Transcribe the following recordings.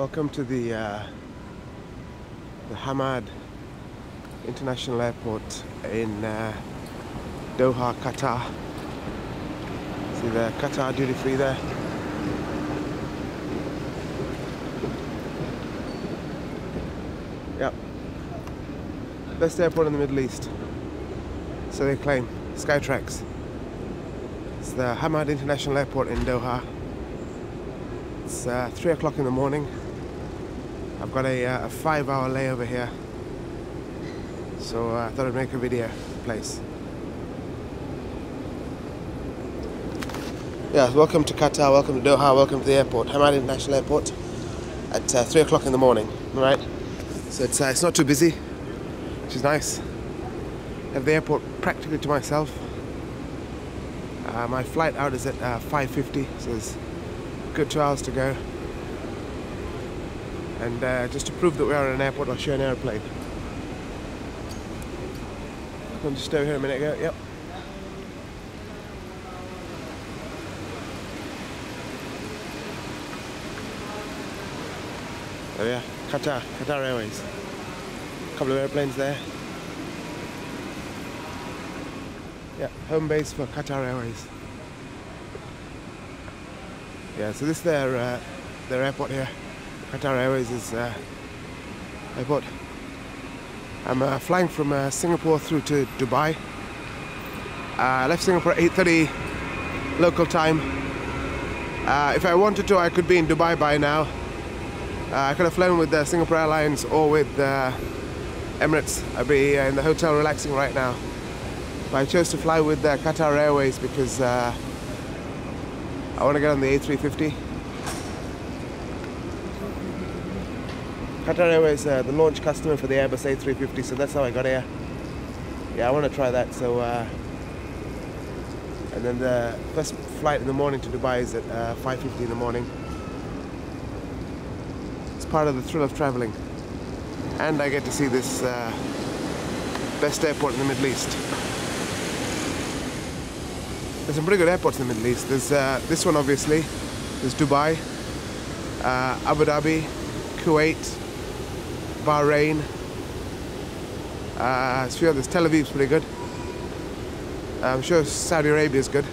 Welcome to the uh, the Hamad International Airport in uh, Doha, Qatar. See the Qatar duty free there. Yep. Best airport in the Middle East. So they claim. Skytrax. It's the Hamad International Airport in Doha. It's uh, 3 o'clock in the morning. I've got a, uh, a five hour layover here. So uh, I thought I'd make a video place. Yeah, welcome to Qatar, welcome to Doha, welcome to the airport, Hamad International Airport at uh, 3 o'clock in the morning, all right? So it's, uh, it's not too busy, which is nice. I have the airport practically to myself. Uh, my flight out is at 5.50, so there's good two hours to go. And uh, just to prove that we are in an airport, I'll show an airplane. I'm just over here a minute ago, yep. Oh yeah, Qatar, Qatar Airways. A couple of airplanes there. Yeah, home base for Qatar Airways. Yeah, so this is their uh, their airport here. Qatar Airways is uh, airport. I'm uh, flying from uh, Singapore through to Dubai. Uh, I left Singapore at 8:30 local time. Uh, if I wanted to, I could be in Dubai by now. I could have flown with the Singapore Airlines or with Emirates. I'd be in the hotel relaxing right now. But I chose to fly with Qatar Airways because I want to get on the A350. Qatar Airways uh, the launch customer for the Airbus A350, so that's how I got here. Yeah, I want to try that. So, uh, and then the first flight in the morning to Dubai is at uh, 5:50 in the morning. It's part of the thrill of traveling, and I get to see this uh, best airport in the Middle East. There's some pretty good airports in the Middle East. There's uh, this one, obviously. There's Dubai, uh, Abu Dhabi, Kuwait, Bahrain. Uh, a few others. Tel Aviv's pretty good. I'm sure Saudi Arabia's good.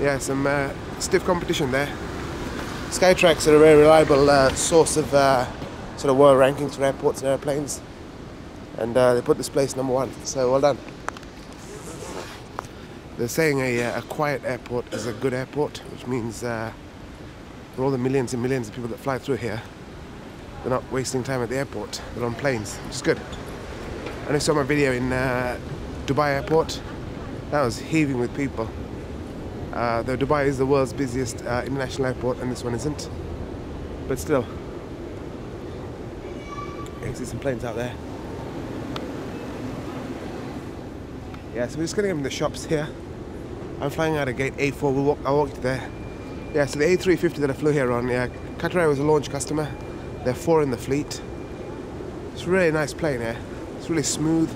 Yeah, some uh, stiff competition there. Skytrax are a very reliable uh, source of uh, sort of world rankings for airports and airplanes, and uh, they put this place number one. So well done. They're saying a, uh, a quiet airport is a good airport, which means for all the millions and millions of people that fly through here, they're not wasting time at the airport. They're on planes, which is good. And I saw my video in uh, Dubai airport. That was heaving with people. Uh, though Dubai is the world's busiest uh, international airport, and this one isn't. But still, can see some planes out there. Yeah, so we're just getting in the shops here. I'm flying out of gate A4. We'll walk. I'll walk there. Yeah, so the A350 that I flew here on, yeah, Qatar was a launch customer. There are four in the fleet. It's a really nice plane here. It's really smooth.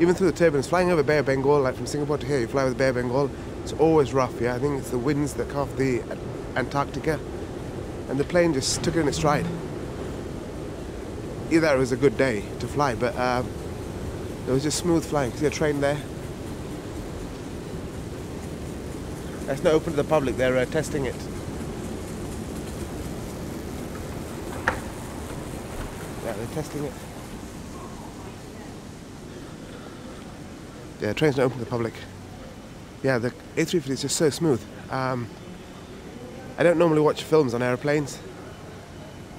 Even through the turbulence, flying over Bay of Bengal, like from Singapore to here, you fly over the Bay of Bengal, it's always rough, yeah. I think it's the winds that come off the Antarctica. And the plane just took it in its stride. Either it was a good day to fly, but um, it was just smooth flying. See a train there? That's not open to the public, they're uh, testing it. They're testing it. Yeah, train's not open to the public. Yeah, the A350 is just so smooth. Um, I don't normally watch films on airplanes.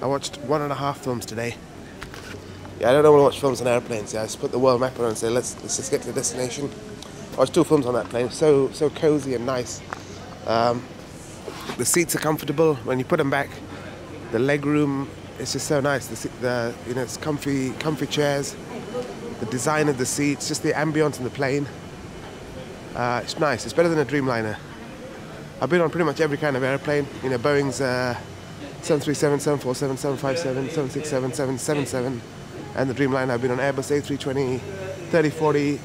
I watched one and a half films today. Yeah, I don't normally watch films on airplanes. Yeah, I just put the world map on and say, let's, let's just get to the destination. I watched two films on that plane. So so cozy and nice. Um, the seats are comfortable when you put them back. The leg room it's just so nice. The, the you know it's comfy comfy chairs, the design of the seats, just the ambience in the plane. Uh, it's nice. It's better than a Dreamliner. I've been on pretty much every kind of airplane. You know, Boeing's uh, 737, 747, 757, 767, 777, and the Dreamliner. I've been on Airbus A320, 30, 40,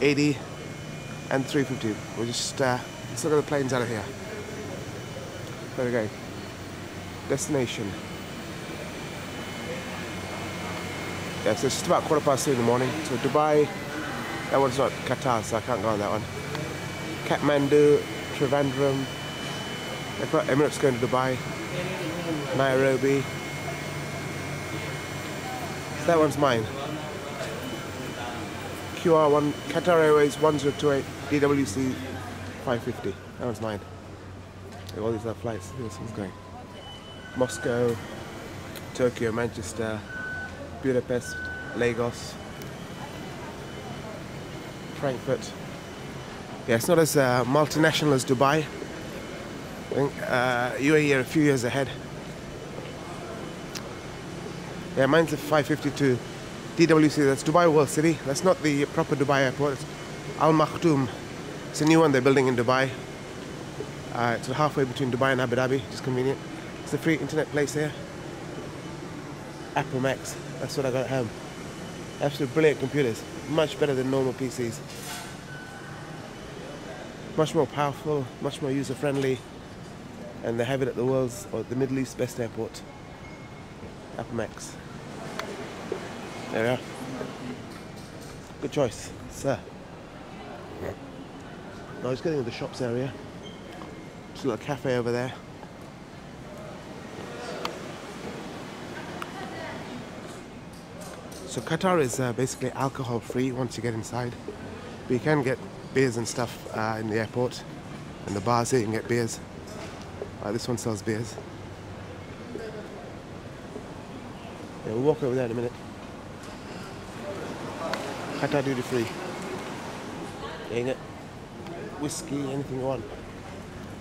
80, and 350. We're just uh, let's look at the planes out of here. There we go. Destination. Yeah, so it's about quarter past three in the morning. So Dubai, that one's not Qatar, so I can't go on that one. Kathmandu, Trivandrum, Emirates going to Dubai, Nairobi. So that one's mine. QR1, Qatar Airways 1028, DWC 550. That one's mine. All these are flights. This one's going. Moscow, Tokyo, Manchester, Budapest, Lagos, Frankfurt. Yeah, it's not as uh, multinational as Dubai. I think uh, UAE are a few years ahead. Yeah, mine's a 552 DWC, that's Dubai World City. That's not the proper Dubai airport. It's Al Maktoum. It's a new one they're building in Dubai. Uh, it's halfway between Dubai and Abu Dhabi, just convenient. It's a free internet place here. Apple Macs, that's what I got at home. Absolute brilliant computers, much better than normal PCs. Much more powerful, much more user friendly, and they have it at the world's or the Middle East best airport. Apple Macs. There we are. Good choice, sir. I was getting to the shops area. There's a little cafe over there. So Qatar is uh, basically alcohol free once you get inside. But you can get beers and stuff uh, in the airport. And the bars here you can get beers. Uh, this one sells beers. Yeah, we'll walk over there in a minute. Qatar duty free. Ain't it? Whiskey, anything you want.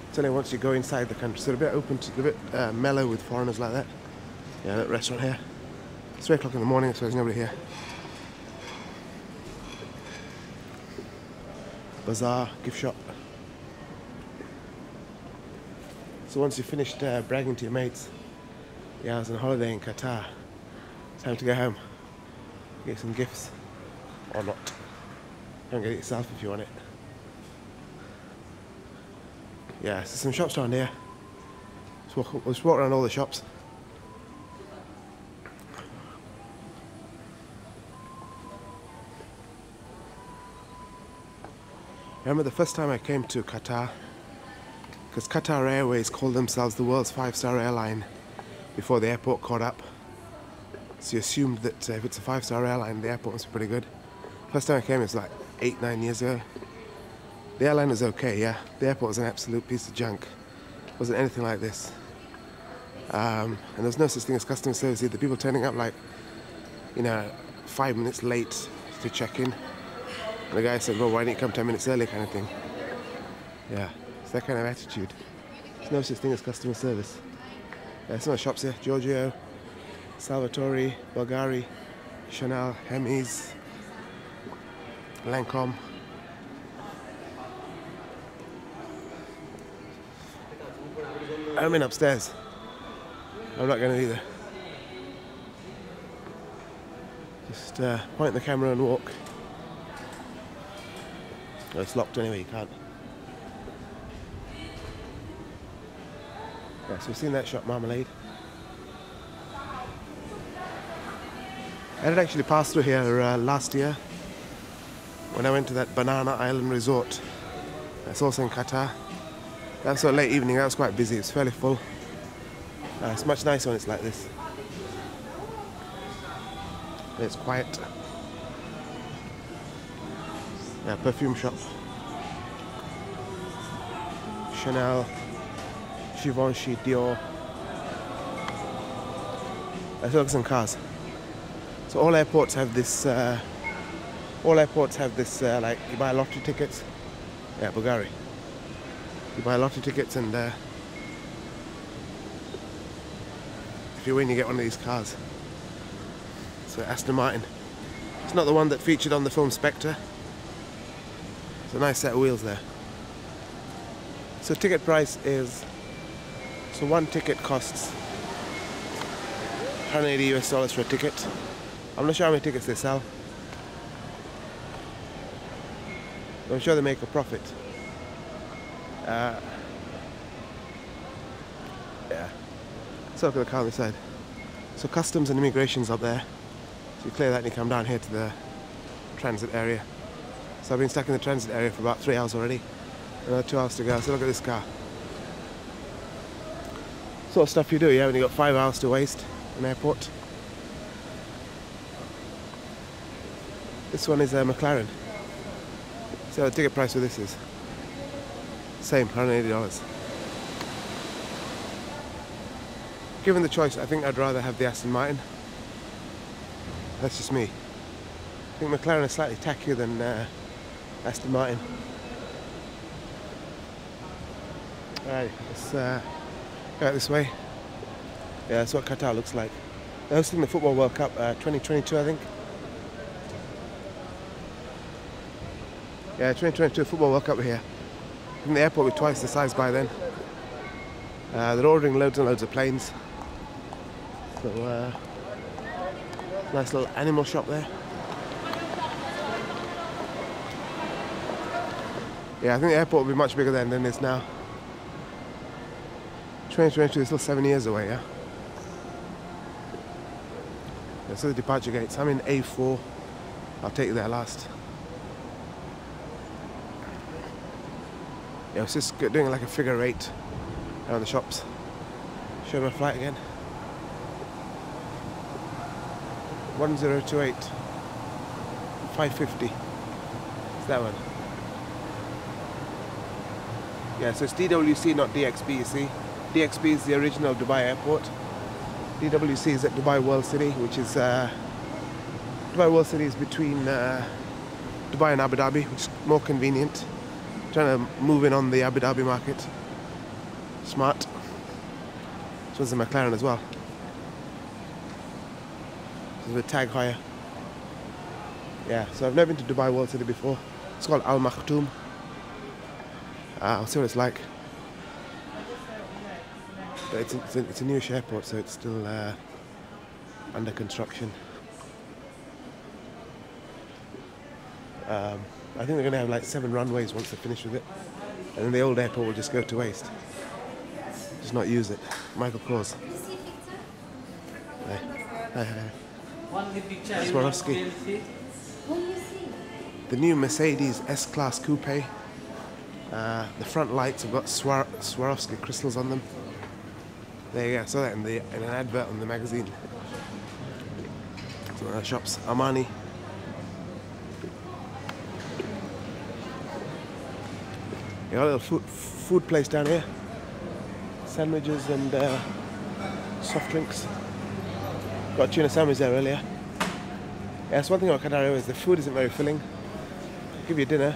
It's only once you go inside the country. So they're a bit open, to, a bit uh, mellow with foreigners like that. Yeah, that restaurant here. It's 3 o'clock in the morning, so there's nobody here. Bazaar, gift shop. So once you've finished uh, bragging to your mates, yeah, I was on holiday in Qatar. Time to go home. Get some gifts. Or not. Don't get it yourself if you want it. Yeah, so some shops around here. Let's walk, walk around all the shops. Remember the first time I came to Qatar, because Qatar Airways called themselves the world's five-star airline before the airport caught up. So you assumed that uh, if it's a five-star airline, the airport must be pretty good. First time I came, it was like eight, nine years ago. The airline was okay, yeah. The airport was an absolute piece of junk. It wasn't anything like this. Um, and there was no such thing as customer service either. People turning up like, you know, five minutes late to check in. The guy said, well, why didn't you come 10 minutes early kind of thing. Yeah, it's that kind of attitude. There's no such thing as customer service. Yeah, some shops here. Giorgio, Salvatore, Bulgari, Chanel, Hermes, Lancome. I'm in upstairs. I'm not going to either. Just uh, point the camera and walk. Oh, it's locked anyway, you can't. Yeah, so we've seen that shop, Marmalade. I did actually pass through here uh, last year when I went to that Banana Island resort. That's also in Qatar. That was a late evening, that was quite busy, it's fairly full. Uh, it's much nicer when it's like this. It's quiet. Yeah, perfume shop. Chanel, Givenchy, Dior. Let's look at some cars. So all airports have this. Uh, all airports have this. Uh, like you buy lottery tickets. Yeah, Bulgari. You buy a lottery tickets and uh, if you win, you get one of these cars. So Aston Martin. It's not the one that featured on the film Spectre. It's a nice set of wheels there. So ticket price is so one ticket costs 180 US dollars for a ticket. I'm not sure how many tickets they sell. I'm sure they make a profit. Uh, yeah. So look at the car on the side. So customs and immigration's up there. So you clear that and you come down here to the transit area. So I've been stuck in the transit area for about three hours already. Another two hours to go. So look at this car. Sort of stuff you do, yeah, when you've got five hours to waste in an airport. This one is a McLaren. So the ticket price for this is same, $180. Given the choice, I think I'd rather have the Aston Martin. That's just me. I think McLaren is slightly tackier than uh, Aston Martin. Alright, let's uh, go out this way. Yeah, that's what Qatar looks like. They're hosting the Football World Cup uh, 2022, I think. Yeah, 2022 Football World Cup here. I think the airport be twice the size by then. Uh, they're ordering loads and loads of planes. So, uh, nice little animal shop there. Yeah, I think the airport will be much bigger then than it is now. 2022 is still seven years away, yeah? yeah so the departure gates. I'm in A4. I'll take you there last. Yeah, I was just doing like a figure eight around the shops. Show my flight again. 1028 550 it's that one yeah so it's DWC not DXB you see DXB is the original Dubai airport DWC is at Dubai World City which is uh, Dubai World City is between uh, Dubai and Abu Dhabi which is more convenient trying to move in on the Abu Dhabi market smart this one's a McLaren as well with TAG Heuer. Yeah, so I've never been to Dubai World City before. It's called Al Maktoum. Uh, I'll see what it's like. But it's a, it's a, it's a newish airport, so it's still uh, under construction. Um, I think they're going to have like seven runways once they're finished with it. And then the old airport will just go to waste. Just not use it. Michael Kors. Hi. Hi, hi. Swarovski. The new Mercedes S-Class Coupe. Uh, the front lights have got Swar Swarovski crystals on them. There you go. I saw that in, the, in an advert on the magazine. Some other shops. Armani. You got a little food, food place down here. Sandwiches and uh, soft drinks. Got tuna sandwich there earlier. Yeah, that's one thing about Qatar is the food isn't very filling. I'll give you dinner.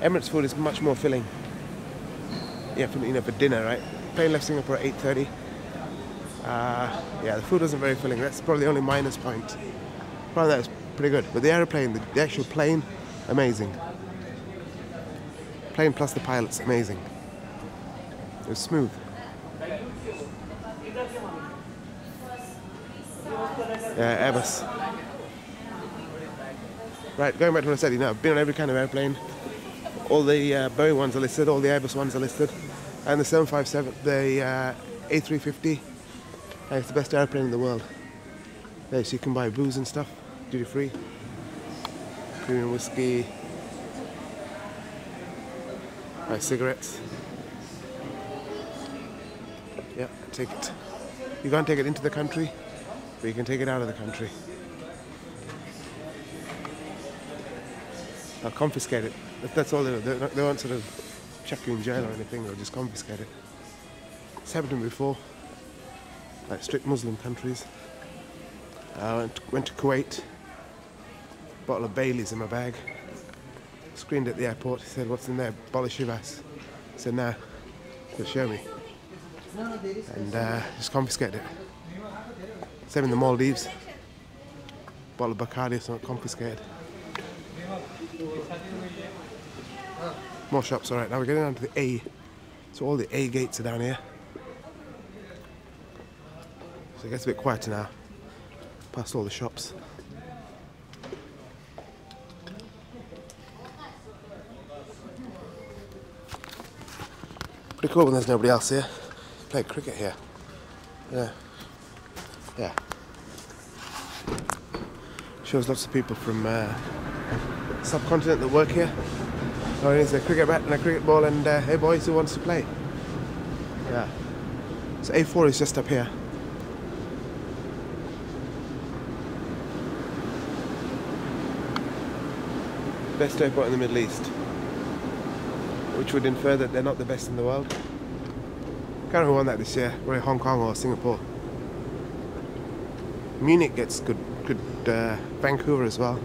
Emirates food is much more filling. Yeah, for, you know, for dinner, right? Plane left Singapore at 8.30. Uh, yeah, the food wasn't very filling. That's probably the only minus point. Probably that was pretty good. But the aeroplane, the, the actual plane, amazing. Plane plus the pilot's amazing. It was smooth. Yeah, Airbus. Right, going back to what I said, you know, I've been on every kind of airplane. All the uh, Boeing ones are listed, all the Airbus ones are listed, and the 757, the uh, A350. And it's the best airplane in the world. There, so you can buy booze and stuff, duty free, premium whiskey, buy cigarettes. Yeah, take it. You can't take it into the country, but you can take it out of the country. They'll confiscate it. If that's all they they, they won't sort of chuck you in jail or anything, they'll just confiscate it. It's happened to me before, like strict Muslim countries. I went to, went to Kuwait, bottle of Bailey's in my bag, screened at the airport, said, what's in there? Bottle of Chivas. I said, nah, he'll show me. And uh, just confiscated it. Same in the Maldives. Bottle of Bacardi, so confiscated. More shops, alright. Now we're getting down to the A. So all the A gates are down here. So it gets a bit quieter now. Past all the shops. Pretty cool when there's nobody else here. Play cricket here. Yeah. Yeah. Shows lots of people from uh, subcontinent that work here. Oh, there's a cricket bat and a cricket ball, and uh, hey boys, who wants to play? Yeah. So A4 is just up here. Best airport in the Middle East. Which would infer that they're not the best in the world. Can't remember who won that this year, whether Hong Kong or Singapore. Munich gets good, good. Uh, Vancouver as well.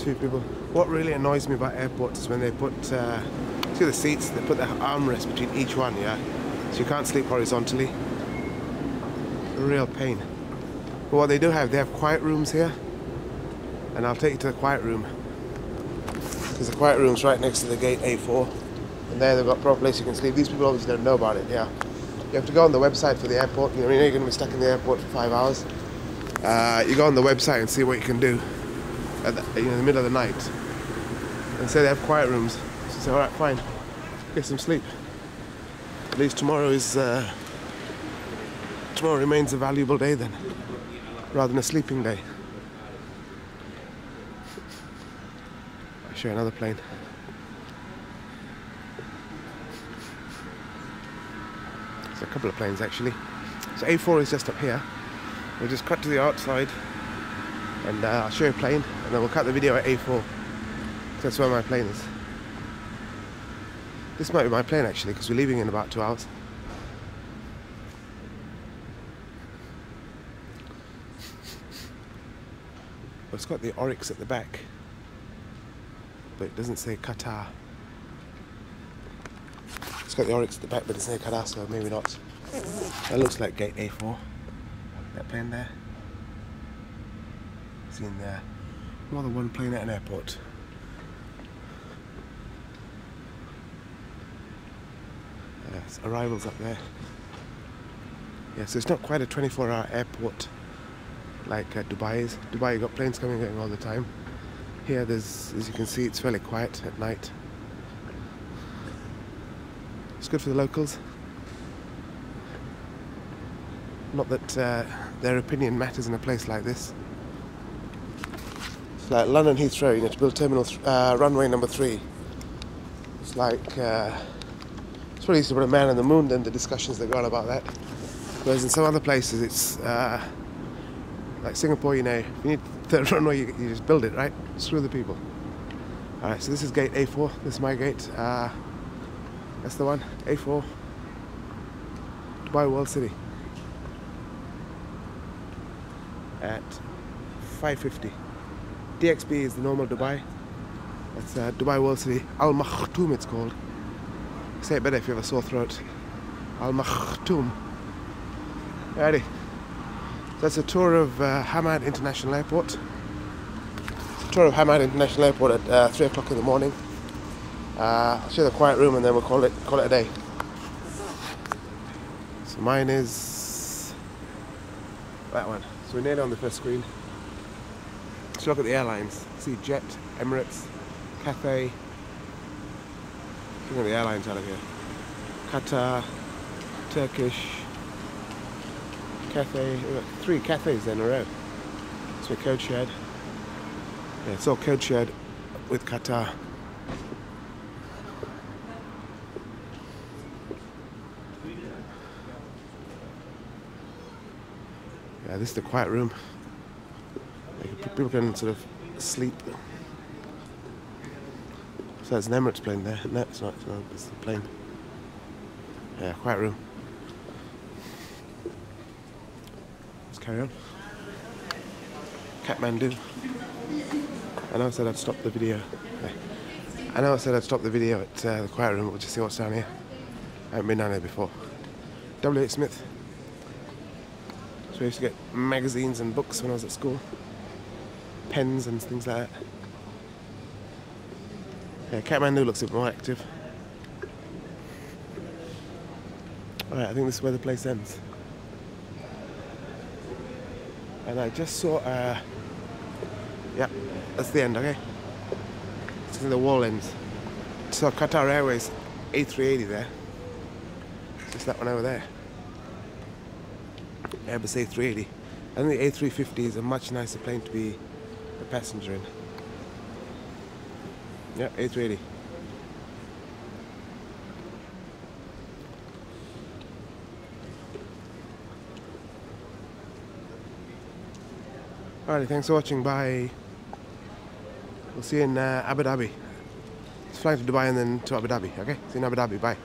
A few people. What really annoys me about airports is when they put, uh, see the seats, they put the armrest between each one, yeah? So you can't sleep horizontally. A real pain. But what they do have, they have quiet rooms here. And I'll take you to the quiet room. Because the quiet room's right next to the gate A4. And there they've got proper place you can sleep. These people obviously don't know about it, yeah. You have to go on the website for the airport. You know, you're going to be stuck in the airport for five hours. Uh, you go on the website and see what you can do the, you know, in the middle of the night. And say they have quiet rooms. So say, all right, fine, get some sleep. At least tomorrow is uh, tomorrow remains a valuable day then, rather than a sleeping day. I'll show you another plane. There's a couple of planes actually. So A4 is just up here. We'll just cut to the outside and uh, I'll show you a plane and then we'll cut the video at A4. That's where my plane is. This might be my plane actually because we're leaving in about two hours. Well, it's got the Oryx at the back, but it doesn't say Qatar. It's got the Oryx at the back, but it's near Qatar, so maybe not. That looks like gate A4. That plane there. Seen there. More than one plane at an airport. Arrivals up there. Yeah, so it's not quite a 24-hour airport like uh, Dubai is. Dubai, you got planes coming and going all the time. Here, there's, as you can see, it's fairly quiet at night. It's good for the locals. Not that uh, their opinion matters in a place like this. Like London Heathrow, you know, to build terminal uh, runway number three. It's like uh, it's probably easier to put a man on the moon than the discussions that go on about that. Whereas in some other places, it's uh, like Singapore, you know, if you need the runway, you, you, just build it, right? Screw the people. All right, so this is gate A4. This is my gate. Uh, that's the one, A4. Dubai World City. At 5.50. DXB is the normal Dubai. That's uh, Dubai World City. Al Maktoum it's called. Say it better if you have a sore throat. Al Maktoum. Ready. That's a tour of uh, Hamad International Airport. Tour of Hamad International Airport at uh, 3 o'clock in the morning. Uh, I'll show the quiet room and then we'll call it, call it a day. So mine is that one. So we're nearly on the first screen. Look at the airlines. See Jet, Emirates, Cathay. Look at the airlines out of here. Qatar, Turkish, Cathay, three Cathays in a row. It's a code shared. Yeah, it's all code shared with Qatar. Yeah, this is the quiet room. People can sort of sleep. So that's an Emirates plane there. No, it's not. No, it's the plane. Yeah, quiet room. Let's carry on. Kathmandu. I know I said I'd stop the video. I know I said I'd stop the video at uh, the quiet room, but we'll just see what's down here. I haven't been down here before. W.H. Smith. So we used to get magazines and books when I was at school. Pens and things like that. Yeah, Kathmandu looks a bit more active. Alright, I think this is where the place ends. And I just saw, uh, yeah, that's the end, okay? It's the wall ends. So Qatar Airways A380 there. Just that one over there. Airbus A380. I think the A350 is a much nicer plane to be a passenger in. Yeah, A380. Alrighty, thanks for watching. Bye. We'll see you in uh, Abu Dhabi. It's flying to Dubai and then to Abu Dhabi. Okay, see you in Abu Dhabi. Bye.